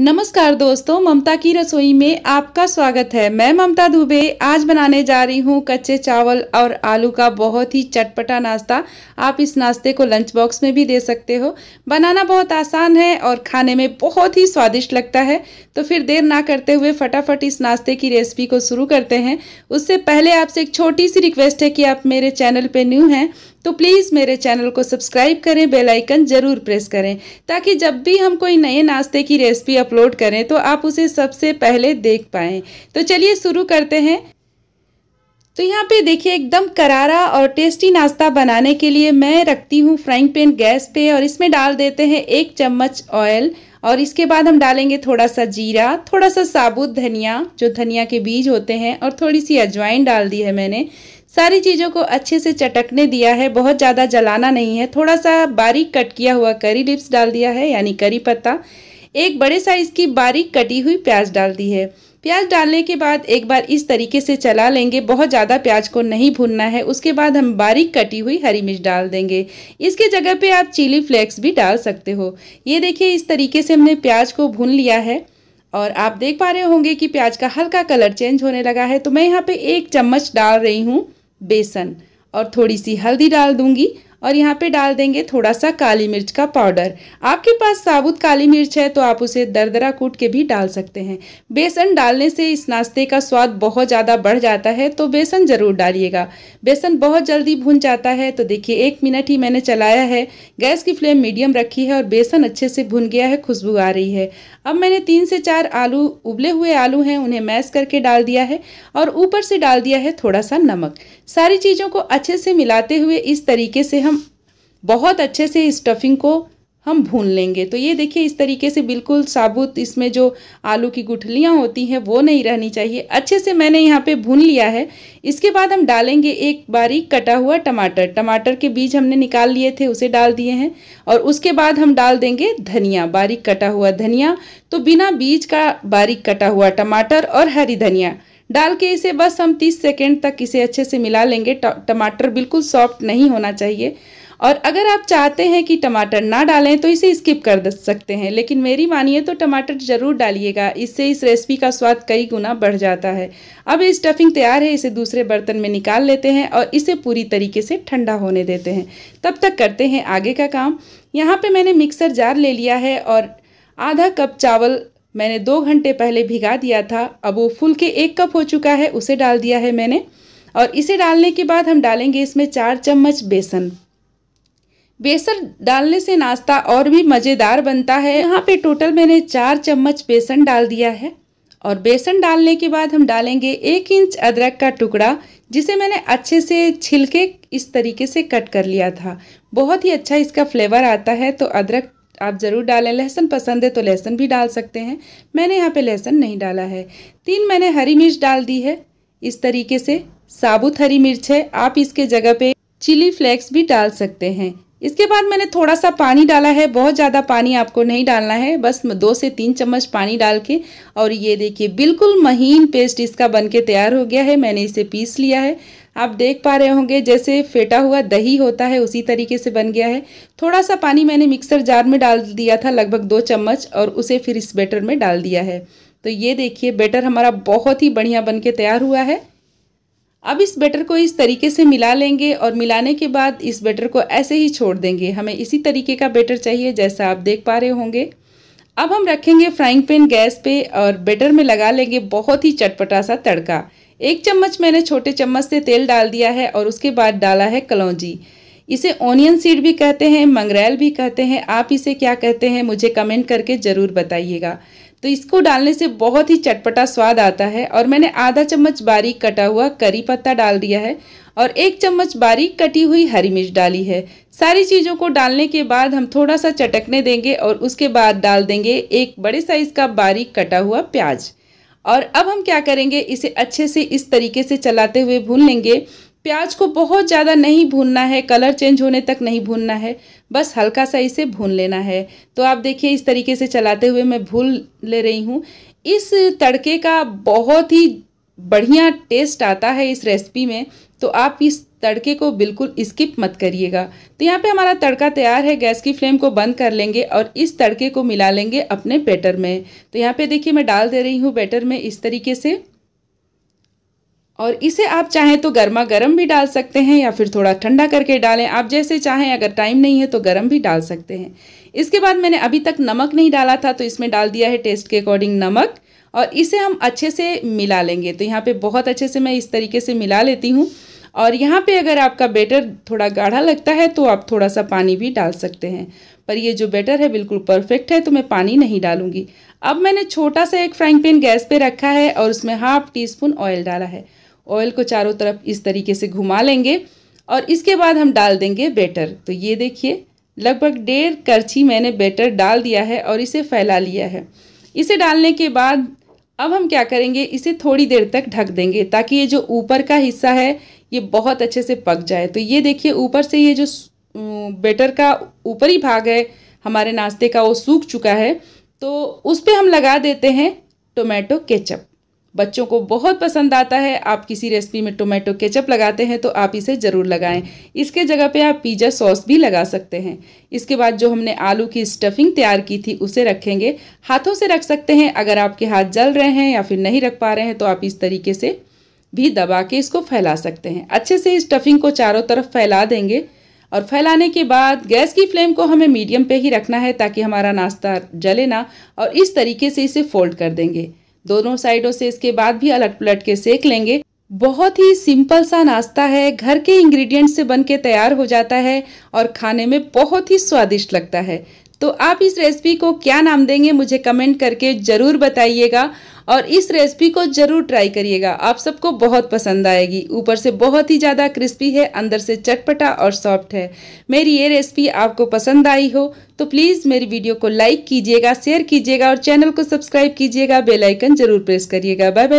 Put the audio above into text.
नमस्कार दोस्तों, ममता की रसोई में आपका स्वागत है। मैं ममता दुबे, आज बनाने जा रही हूँ कच्चे चावल और आलू का बहुत ही चटपटा नाश्ता। आप इस नाश्ते को लंच बॉक्स में भी दे सकते हो। बनाना बहुत आसान है और खाने में बहुत ही स्वादिष्ट लगता है। तो फिर देर ना करते हुए फटाफट इस नाश्ते की रेसिपी को शुरू करते हैं। उससे पहले आपसे एक छोटी सी रिक्वेस्ट है कि आप मेरे चैनल पर न्यू हैं। तो प्लीज़ मेरे चैनल को सब्सक्राइब करें बेल आइकन ज़रूर प्रेस करें, ताकि जब भी हम कोई नए नाश्ते की रेसिपी अपलोड करें तो आप उसे सबसे पहले देख पाएँ। तो चलिए शुरू करते हैं। तो यहाँ पे देखिए, एकदम करारा और टेस्टी नाश्ता बनाने के लिए मैं रखती हूँ फ्राइंग पैन गैस पे और इसमें डाल देते हैं एक चम्मच ऑयल और इसके बाद हम डालेंगे थोड़ा सा जीरा, थोड़ा सा साबुत धनिया, जो धनिया के बीज होते हैं, और थोड़ी सी अजवाइन डाल दी है मैंने। सारी चीज़ों को अच्छे से चटकने दिया है, बहुत ज़्यादा जलाना नहीं है थोड़ा सा बारीक कट किया हुआ करी लिप्स डाल दिया है, यानी करी पत्ता। एक बड़े साइज़ की बारीक कटी हुई प्याज डाल दी है। प्याज डालने के बाद एक बार इस तरीके से चला लेंगे, बहुत ज़्यादा प्याज को नहीं भूनना है, उसके बाद हम बारीक कटी हुई हरी मिर्च डाल देंगे। इसके जगह पे आप चिली फ्लेक्स भी डाल सकते हो। ये देखिए, इस तरीके से हमने प्याज को भून लिया है, और आप देख पा रहे होंगे कि प्याज का हल्का कलर चेंज होने लगा है। तो मैं यहाँ पर एक चम्मच डाल रही हूँ। बेसन और थोड़ी सी हल्दी डाल दूँगी। और यहाँ पे डाल देंगे थोड़ा सा काली मिर्च का पाउडर। आपके पास साबुत काली मिर्च है तो आप उसे दरदरा कूट के भी डाल सकते हैं। बेसन डालने से इस नाश्ते का स्वाद बहुत ज़्यादा बढ़ जाता है तो बेसन ज़रूर डालिएगा। बेसन बहुत जल्दी भुन जाता है तो देखिए एक मिनट ही मैंने चलाया है। गैस की फ्लेम मीडियम रखी है और बेसन अच्छे से भुन गया है, खुशबू आ रही है। अब मैंने तीन से चार आलू, उबले हुए आलू हैं, उन्हें मैश करके डाल दिया है और ऊपर से डाल दिया है थोड़ा सा नमक। सारी चीज़ों को अच्छे से मिलाते हुए इस तरीके से हम बहुत अच्छे से स्टफिंग को हम भून लेंगे। तो ये देखिए, इस तरीके से बिल्कुल साबुत इसमें जो आलू की गुठलियाँ होती हैं, वो नहीं रहनी चाहिए। अच्छे से मैंने यहाँ पे भून लिया है। इसके बाद हम डालेंगे एक बारीक कटा हुआ टमाटर। टमाटर के बीज हमने निकाल लिए थे, उसे डाल दिए हैं। और उसके बाद हम डाल देंगे धनिया, बारीक कटा हुआ धनिया। तो बिना बीज का बारीक कटा हुआ टमाटर और हरी धनिया। डाल के इसे बस हम तीस सेकेंड तक इसे अच्छे से मिला लेंगे। टमाटर बिल्कुल सॉफ्ट नहीं होना चाहिए। और अगर आप चाहते हैं कि टमाटर ना डालें तो इसे स्किप कर सकते हैं। लेकिन मेरी मानिए तो टमाटर ज़रूर डालिएगा। इससे इस रेसिपी का स्वाद कई गुना बढ़ जाता है। अब ये स्टफिंग तैयार है, इसे दूसरे बर्तन में निकाल लेते हैं और इसे पूरी तरीके से ठंडा होने देते हैं। तब तक करते हैं आगे का काम। यहाँ पर मैंने मिक्सर जार ले लिया है और आधा कप चावल मैंने दो घंटे पहले भिगा दिया था। अब वो फुल के एक कप हो चुका है, उसे डाल दिया है मैंने। और इसे डालने के बाद हम डालेंगे इसमें चार चम्मच बेसन। बेसन डालने से नाश्ता और भी मज़ेदार बनता है। यहाँ पे टोटल मैंने चार चम्मच बेसन डाल दिया है। और बेसन डालने के बाद हम डालेंगे एक इंच अदरक का टुकड़ा, जिसे मैंने अच्छे से छिलके इस तरीके से कट कर लिया था। बहुत ही अच्छा इसका फ्लेवर आता है तो अदरक आप ज़रूर डालें। लहसुन पसंद है तो लहसुन भी डाल सकते हैं। मैंने यहाँ पे लहसुन नहीं डाला है। तीन मैंने हरी मिर्च डाल दी है। इस तरीके से साबुत हरी मिर्च है। आप इसके जगह पे चिली फ्लेक्स भी डाल सकते हैं। इसके बाद मैंने थोड़ा सा पानी डाला है, बहुत ज़्यादा पानी आपको नहीं डालना है, बस दो से तीन चम्मच पानी डाल के और ये देखिए, बिल्कुल महीन पेस्ट इसका बन के तैयार हो गया है, मैंने इसे पीस लिया है। आप देख पा रहे होंगे, जैसे फेटा हुआ दही होता है, उसी तरीके से बन गया है। थोड़ा सा पानी मैंने मिक्सर जार में डाल दिया था, लगभग दो चम्मच, और उसे फिर इस बैटर में डाल दिया है। तो ये देखिए, बैटर हमारा बहुत ही बढ़िया बन के तैयार हुआ है। अब इस बैटर को इस तरीके से मिला लेंगे और मिलाने के बाद इस बैटर को ऐसे ही छोड़ देंगे। हमें इसी तरीके का बैटर चाहिए जैसा आप देख पा रहे होंगे। अब हम रखेंगे फ्राइंग पैन गैस पे और बैटर में लगा लेंगे बहुत ही चटपटा सा तड़का। एक चम्मच मैंने छोटे चम्मच से तेल डाल दिया है और उसके बाद डाला है कलौजी। इसे ओनियन सीड भी कहते हैं, मंगरेल भी कहते हैं। आप इसे क्या कहते हैं, मुझे कमेंट करके ज़रूर बताइएगा। तो इसको डालने से बहुत ही चटपटा स्वाद आता है और मैंने आधा चम्मच बारीक कटा हुआ करी पत्ता डाल दिया है और एक चम्मच बारीक कटी हुई हरी मिर्च डाली है। सारी चीज़ों को डालने के बाद हम थोड़ा सा चटकने देंगे और उसके बाद डाल देंगे एक बड़े साइज़ का बारीक कटा हुआ प्याज। और अब हम क्या करेंगे, इसे अच्छे से इस तरीके से चलाते हुए भून लेंगे प्याज को बहुत ज़्यादा नहीं भूनना है कलर चेंज होने तक नहीं भूनना है, बस हल्का सा इसे भून लेना है। तो आप देखिए, इस तरीके से चलाते हुए मैं भून ले रही हूँ। इस तड़के का बहुत ही बढ़िया टेस्ट आता है इस रेसिपी में तो आप इस तड़के को बिल्कुल स्किप मत करिएगा। तो यहाँ पे हमारा तड़का तैयार है, गैस की फ्लेम को बंद कर लेंगे और इस तड़के को मिला लेंगे अपने बैटर में। तो यहाँ पे देखिए, मैं डाल दे रही हूँ बैटर में इस तरीके से। और इसे आप चाहें तो गर्मा गर्म भी डाल सकते हैं या फिर थोड़ा ठंडा करके डालें। आप जैसे चाहें, अगर टाइम नहीं है तो गर्म भी डाल सकते हैं। इसके बाद मैंने अभी तक नमक नहीं डाला था तो इसमें डाल दिया है टेस्ट के अकॉर्डिंग नमक और इसे हम अच्छे से मिला लेंगे। तो यहाँ पे बहुत अच्छे से मैं इस तरीके से मिला लेती हूँ। और यहाँ पे अगर आपका बेटर थोड़ा गाढ़ा लगता है तो आप थोड़ा सा पानी भी डाल सकते हैं। पर ये जो बेटर है, बिल्कुल परफेक्ट है तो मैं पानी नहीं डालूँगी। अब मैंने छोटा सा एक फ्राइंग पैन गैस पे रखा है और उसमें हाफ़ टी स्पून ऑयल डाला है। ऑयल को चारों तरफ़ इस तरीके से घुमा लेंगे और इसके बाद हम डाल देंगे बेटर तो ये देखिए, लगभग डेढ़ करछी मैंने बेटर डाल दिया है और इसे फैला लिया है। इसे डालने के बाद अब हम क्या करेंगे, इसे थोड़ी देर तक ढक देंगे ताकि ये जो ऊपर का हिस्सा है, ये बहुत अच्छे से पक जाए। तो ये देखिए, ऊपर से ये जो बेटर का ऊपरी भाग है, हमारे नाश्ते का वो सूख चुका है। तो उस पर हम लगा देते हैं टोमेटो केचप बच्चों को बहुत पसंद आता है। आप किसी रेसिपी में टोमेटो केचप लगाते हैं तो आप इसे ज़रूर लगाएँ। इसके जगह पे आप पिज़्ज़ा सॉस भी लगा सकते हैं। इसके बाद जो हमने आलू की स्टफिंग तैयार की थी, उसे रखेंगे। हाथों से रख सकते हैं। अगर आपके हाथ जल रहे हैं या फिर नहीं रख पा रहे हैं तो आप इस तरीके से भी दबा के इसको फैला सकते हैं। अच्छे से स्टफिंग को चारों तरफ़ फैला देंगे और फैलाने के बाद गैस की फ्लेम को हमें मीडियम पे ही रखना है ताकि हमारा नाश्ता जले ना और इस तरीके से इसे फोल्ड कर देंगे। दोनों साइडों से इसके बाद भी अलट पलट के सेक लेंगे। बहुत ही सिंपल सा नाश्ता है, घर के इंग्रेडिएंट से बन के तैयार हो जाता है और खाने में बहुत ही स्वादिष्ट लगता है। तो आप इस रेसिपी को क्या नाम देंगे मुझे कमेंट करके ज़रूर बताइएगा। और इस रेसिपी को ज़रूर ट्राई करिएगा। आप सबको बहुत पसंद आएगी। ऊपर से बहुत ही ज़्यादा क्रिस्पी है, अंदर से चटपटा और सॉफ्ट है। मेरी ये रेसिपी आपको पसंद आई हो तो प्लीज़ मेरी वीडियो को लाइक कीजिएगा, शेयर कीजिएगा और चैनल को सब्सक्राइब कीजिएगा। बेलाइकन ज़रूर प्रेस करिएगा। Bye bye.